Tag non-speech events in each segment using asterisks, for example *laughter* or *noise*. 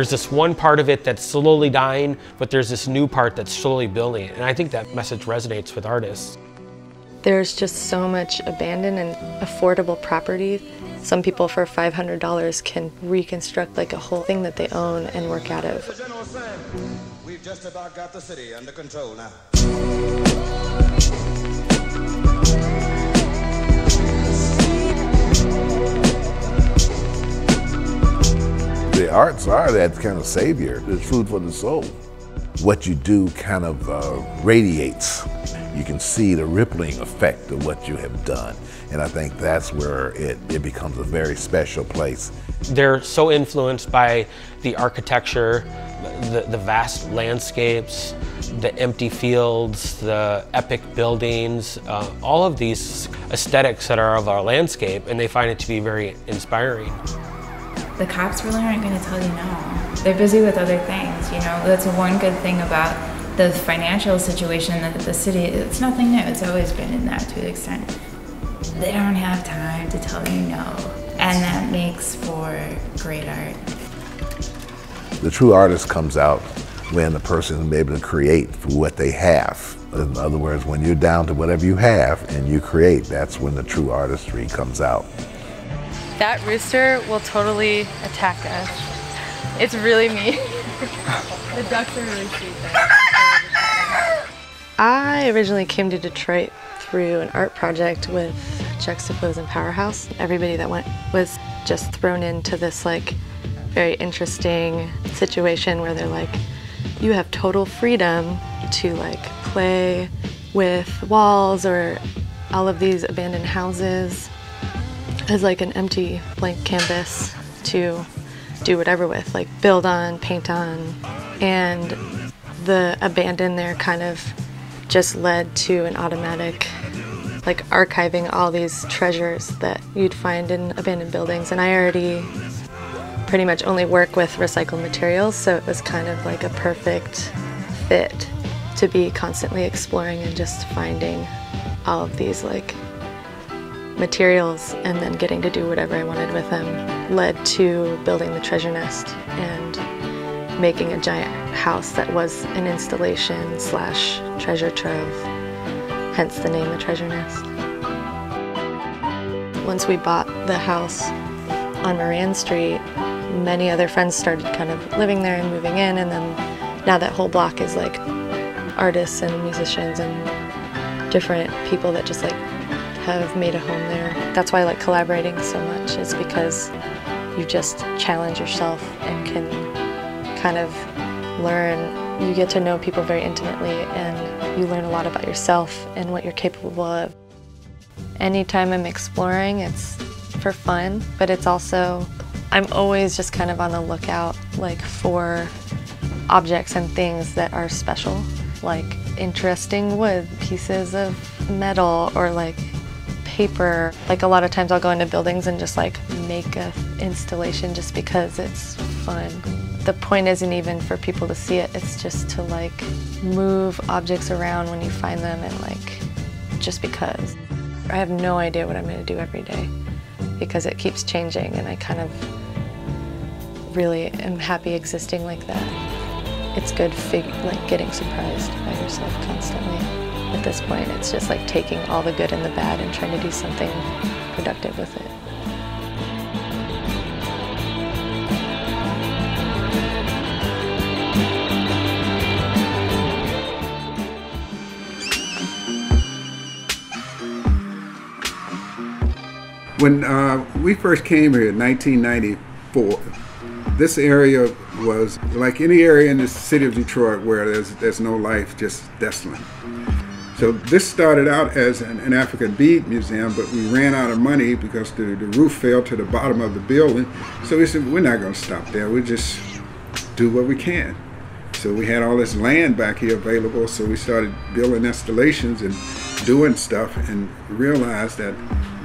There's this one part of it that's slowly dying, but there's this new part that's slowly building. And I think that message resonates with artists. There's just so much abandoned and affordable property. Some people for $500 can reconstruct like a whole thing that they own and work out of. We've just about got the city under control now. The arts are that kind of savior, the food for the soul. What you do kind of uh, radiates you can see the rippling effect of what you have done. And I think that's where it, it becomes a very special place. They're so influenced by the architecture, the, the vast landscapes, the empty fields, the epic buildings, uh, all of these aesthetics that are of our landscape, and they find it to be very inspiring. The cops really aren't going to tell you no. They're busy with other things, you know. That's one good thing about the financial situation that the city, it's nothing new. It's always been in that to an extent. They don't have time to tell you no. And that makes for great art. The true artist comes out when the person is able to create for what they have. In other words, when you're down to whatever you have and you create, that's when the true artistry comes out. That rooster will totally attack us. It's really me. *laughs* the ducks are really sweet there. I originally came to Detroit through an art project with Juxtapoz and Powerhouse. Everybody that went was just thrown into this like very interesting situation where they're like, you have total freedom to like play with walls or all of these abandoned houses as like an empty blank canvas to do whatever with, like build on, paint on, and the abandon there kind of just led to an automatic like archiving all these treasures that you'd find in abandoned buildings. And I already pretty much only work with recycled materials so it was kind of like a perfect fit to be constantly exploring and just finding all of these like materials and then getting to do whatever I wanted with them led to building the treasure nest and making a giant house that was an installation slash treasure trove, hence the name the treasure nest. Once we bought the house on Moran Street, many other friends started kind of living there and moving in and then now that whole block is like artists and musicians and different people that just like have made a home there. That's why I like collaborating so much is because you just challenge yourself and can kind of learn, you get to know people very intimately and you learn a lot about yourself and what you're capable of. Anytime I'm exploring, it's for fun, but it's also, I'm always just kind of on the lookout like for objects and things that are special, like interesting wood, pieces of metal, or like paper. Like a lot of times I'll go into buildings and just like make a installation just because it's fun. The point isn't even for people to see it, it's just to like move objects around when you find them and like just because. I have no idea what I'm going to do every day because it keeps changing and I kind of really am happy existing like that. It's good like getting surprised by yourself constantly. At this point, it's just like taking all the good and the bad and trying to do something productive with it. When uh, we first came here in 1994, this area was like any area in the city of Detroit where there's, there's no life, just desolate. So this started out as an, an, African bead museum, but we ran out of money because the, the roof fell to the bottom of the building. So we said, we're not going to stop there. We'll just do what we can. So we had all this land back here available, so we started building installations and doing stuff and realized that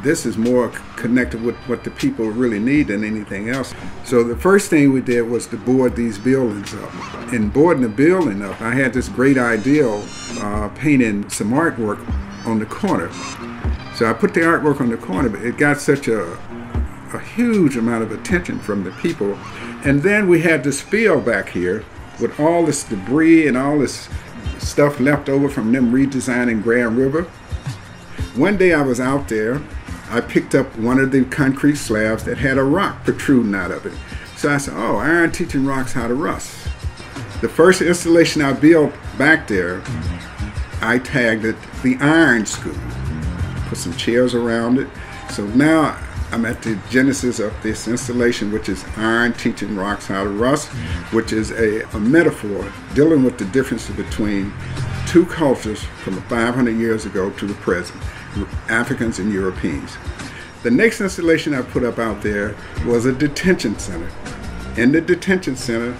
this is more connected with what the people really need than anything else. So the first thing we did was to board these buildings up. In boarding the building up, I had this great idea of uh, painting some artwork on the corner. So I put the artwork on the corner, but it got such a, a huge amount of attention from the people And then we had this field back here with all this debris and all this stuff left over from them redesigning Grand River. One day I was out there, I picked up one of the concrete slabs that had a rock protruding out of it. So I said, oh, iron teaching rocks how to rust. The first installation I built back there, I tagged it the Iron School. Put some chairs around it. So now I'm at the genesis of this installation, which is Iron Teaching Rocks How to Rust, which is a, a metaphor dealing with the differences between two cultures from 500 years ago to the present, Africans and Europeans. The next installation I put up out there was a detention center. In the detention center,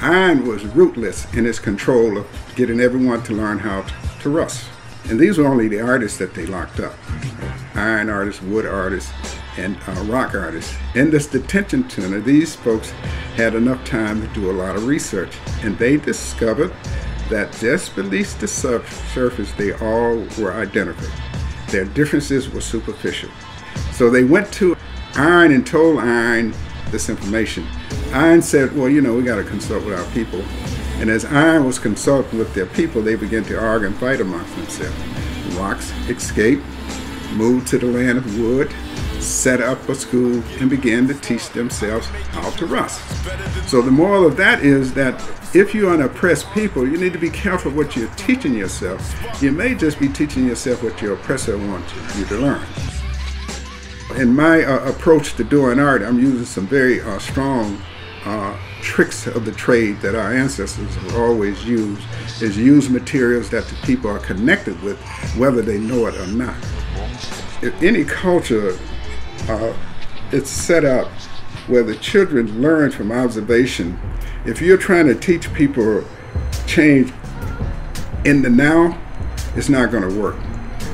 iron was rootless in its control of getting everyone to learn how to, rust. And these were only the artists that they locked up iron artists, wood artists, and uh, rock artists. In this detention center, these folks had enough time to do a lot of research, and they discovered that just beneath the surface, they all were identical. Their differences were superficial. So they went to Iron and told Iron this information. Iron said, well, you know, we got to consult with our people. And as Iron was consulting with their people, they began to argue and fight amongst themselves. Rocks escaped, moved to the land of wood, set up a school, and began to teach themselves how to rust. So the moral of that is that if you're an oppressed people, you need to be careful what you're teaching yourself. You may just be teaching yourself what your oppressor wants you to learn. In my uh, approach to doing art, I'm using some very uh, strong uh, tricks of the trade that our ancestors have always used, is use materials that the people are connected with, whether they know it or not. If any culture uh, it's set up where the children learn from observation. If you're trying to teach people change in the now, it's not going to work.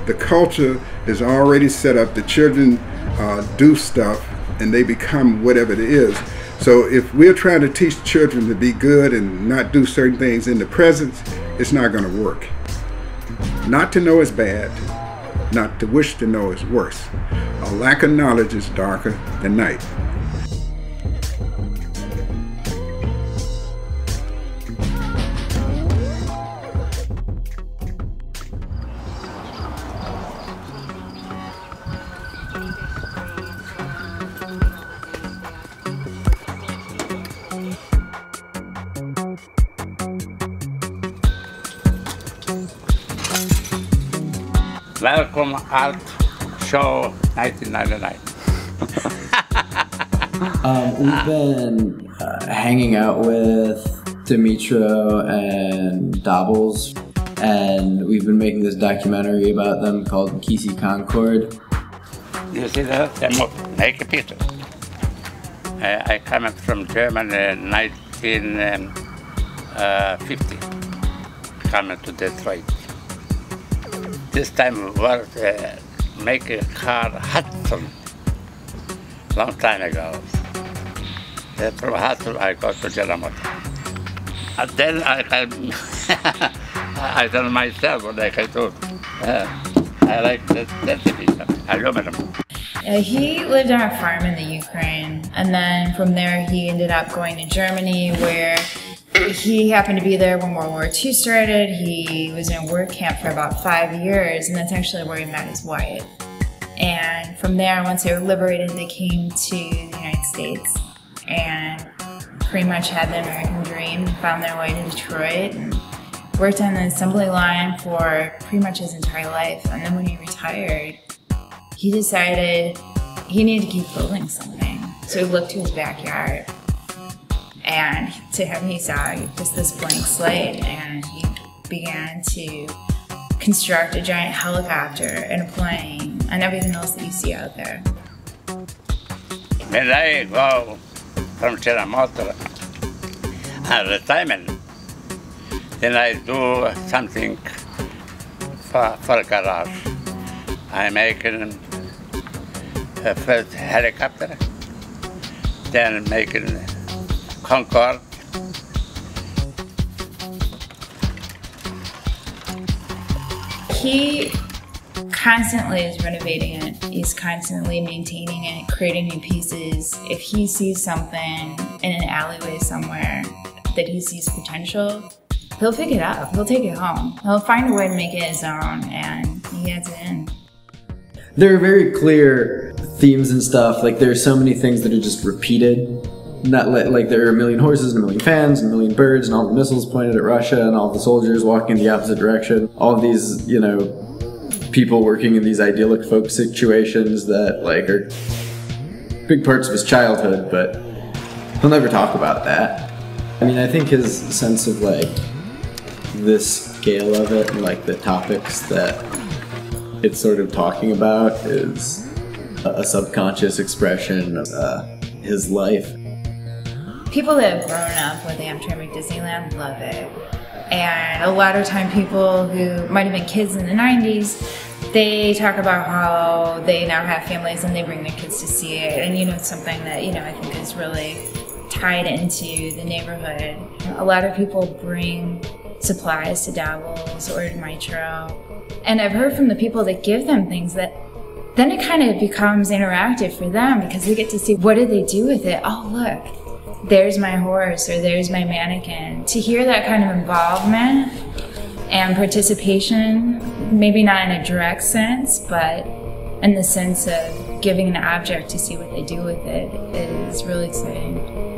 The culture is already set up. The children uh, do stuff and they become whatever it is. So if we're trying to teach children to be good and not do certain things in the present, it's not going to work. Not to know is bad. Not to wish to know is worse. A lack of knowledge is darker than night. Welcome Art Show 1999. *laughs* um, we've been uh, hanging out with Dmytro and Dabls, and we've been making this documentary about them called Kisi Concorde. You see that? They make a picture. Uh, I came from Germany in 1950, um, uh, coming to Detroit. This time was uh, make a car Hudson long time ago. Then from Hudson I got to Motors. And then I can *laughs* I done myself what I can do. Uh, I like that, that division, aluminum. Uh, he lived on a farm in the Ukraine, and then from there he ended up going to Germany, where he happened to be there when World War II started. He was in a work camp for about five years, and that's actually where he met his wife. And from there, once they were liberated, they came to the United States and pretty much had the American dream, found their way to Detroit, and worked on the assembly line for pretty much his entire life. And then when he retired, he decided he needed to keep building something. So he looked to his backyard and to him, he saw just this blank slate, and he began to construct a giant helicopter and a plane and everything else that you see out there. When I go from Chiramoto at retirement, then I do something for, for garage. I make a first helicopter, then making Concorde. He constantly is renovating it. He's constantly maintaining it, creating new pieces. If he sees something in an alleyway somewhere that he sees potential, he'll pick it up. He'll take it home. He'll find a way to make it his own, and he adds it in. There are very clear themes and stuff. Like there are so many things that are just repeated. Not like, there are a million horses and a million fans and a million birds and all the missiles pointed at Russia and all the soldiers walking in the opposite direction. All of these, you know, people working in these idyllic folk situations that like are big parts of his childhood, but he'll never talk about that. I mean, I think his sense of like this scale of it and like the topics that it's sort of talking about is a subconscious expression of uh, his life. People that have grown up with Hamtramck Disneyland love it. And a lot of time people who might have been kids in the 90s, they talk about how they now have families and they bring their kids to see it. And you know, it's something that, you know, I think is really tied into the neighborhood. A lot of people bring supplies to Dabls or to Dmytro. And I've heard from the people that give them things that then it kind of becomes interactive for them because they get to see what did they do with it. Oh, look, there's my horse or there's my mannequin. To hear that kind of involvement and participation, maybe not in a direct sense, but in the sense of giving an object to see what they do with it, is really exciting.